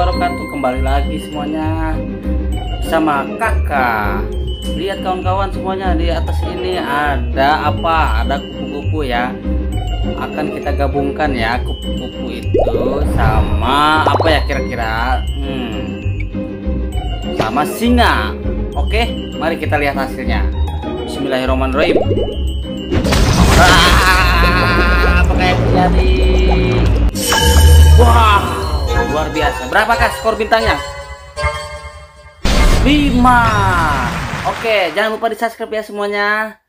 wabarakatuh Kembali lagi semuanya. Sama kakak. Lihat kawan-kawan semuanya Di atas ini. Ada apa? Ada kupu-kupu ya. Akan kita gabungkan ya Kupu-kupu itu Sama apa ya kira-kira? Hmm, Sama singa. Oke mari kita lihat hasilnya. Bismillahirrahmanirrahim. Ah, Apakah yang biasa. Berapakah skor bintangnya? 5. Oke, jangan lupa di subscribe ya semuanya.